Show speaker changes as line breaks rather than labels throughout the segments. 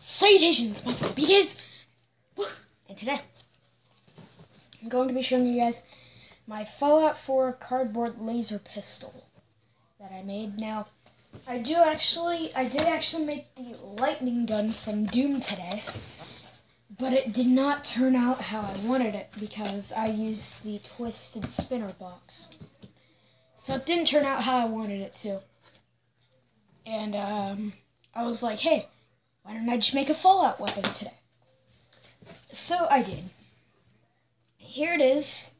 Salutations, my fellow kids! And today, I'm going to be showing you guys my Fallout 4 cardboard laser pistol that I made. Now, I do actually, I did actually make the lightning gun from Doom today, but it did not turn out how I wanted it because I used the twisted spinner box. So it didn't turn out how I wanted it to. And um, I was like, hey, why don't I just make a Fallout weapon today? So I did. Here it is.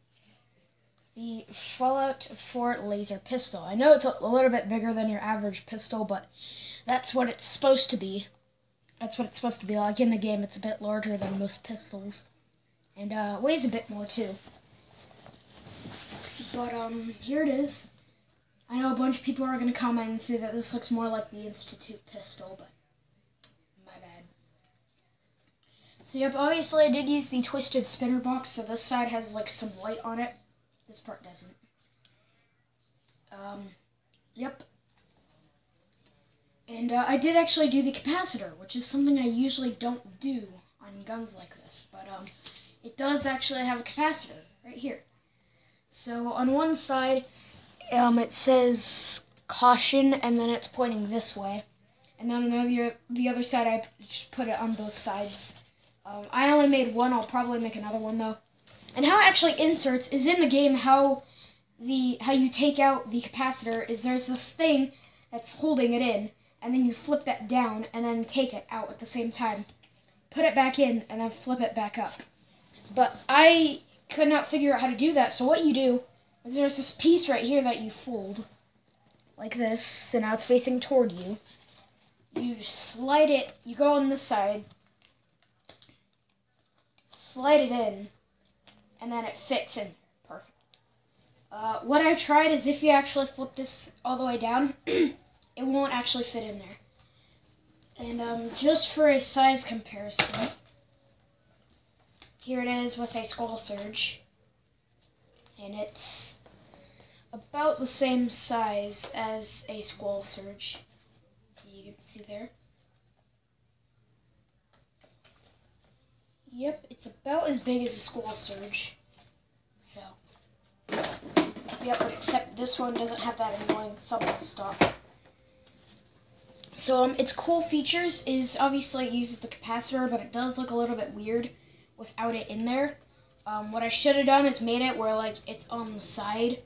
The Fallout 4 laser pistol. I know it's a little bit bigger than your average pistol, but that's what it's supposed to be. That's what it's supposed to be like. In the game, it's a bit larger than most pistols. And uh, weighs a bit more, too. But, um, here it is. I know a bunch of people are going to comment and say that this looks more like the Institute pistol, but So yep, obviously I did use the twisted spinner box, so this side has like some light on it. This part doesn't. Um, yep. And uh, I did actually do the capacitor, which is something I usually don't do on guns like this. But um, it does actually have a capacitor right here. So on one side, um, it says caution, and then it's pointing this way. And then on the, other, the other side, I just put it on both sides. Um, I only made one. I'll probably make another one though. And how it actually inserts is in the game. How the how you take out the capacitor is there's this thing that's holding it in, and then you flip that down and then take it out at the same time. Put it back in and then flip it back up. But I could not figure out how to do that. So what you do is there's this piece right here that you fold like this, so now it's facing toward you. You slide it. You go on this side slide it in, and then it fits in perfect. Uh, what I tried is if you actually flip this all the way down, it won't actually fit in there. And um, just for a size comparison, here it is with a Skull Surge. And it's about the same size as a Skull Surge. You can see there. Yep, it's about as big as a Skull Surge. So, yep, except this one doesn't have that annoying thumbnail stop. So, um, its cool features is obviously it uses the capacitor, but it does look a little bit weird without it in there. Um, what I should have done is made it where, like, it's on the side,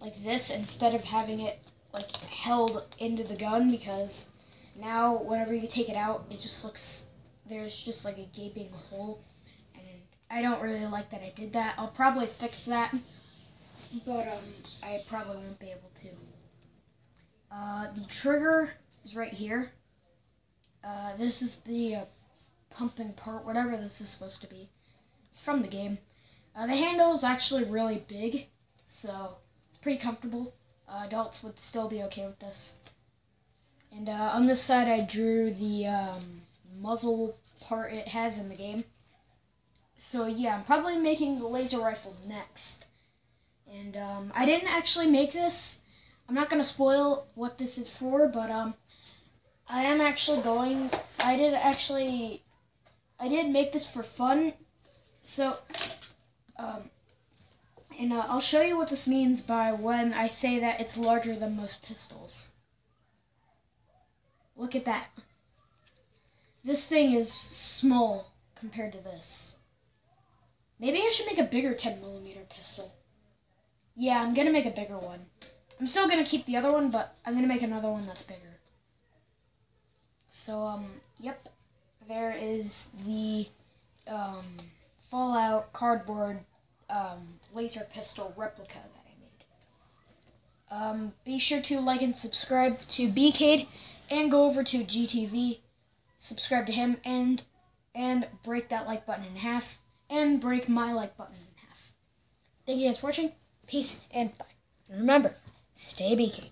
like this, instead of having it, like, held into the gun, because now, whenever you take it out, it just looks there's just like a gaping hole. And I don't really like that I did that. I'll probably fix that. But um, I probably won't be able to. Uh, the trigger is right here. Uh, this is the uh, pumping part, whatever this is supposed to be. It's from the game. Uh, the handle is actually really big, so it's pretty comfortable. Uh, adults would still be okay with this. And uh, on this side, I drew the um, muzzle part it has in the game. So yeah, I'm probably making the laser rifle next. And um, I didn't actually make this. I'm not gonna spoil what this is for, but um, I am actually going. I did actually. I did make this for fun. So, um, and uh, I'll show you what this means by when I say that it's larger than most pistols. Look at that. This thing is small compared to this. Maybe I should make a bigger 10 millimeter pistol. Yeah, I'm gonna make a bigger one. I'm still gonna keep the other one, but I'm gonna make another one that's bigger. So, um, yep. There is the, um, Fallout cardboard, um, laser pistol replica that I made. Um, be sure to like and subscribe to Beecade and go over to GTV subscribe to him, and and break that like button in half, and break my like button in half. Thank you guys for watching. Peace and bye. And remember, stay BK.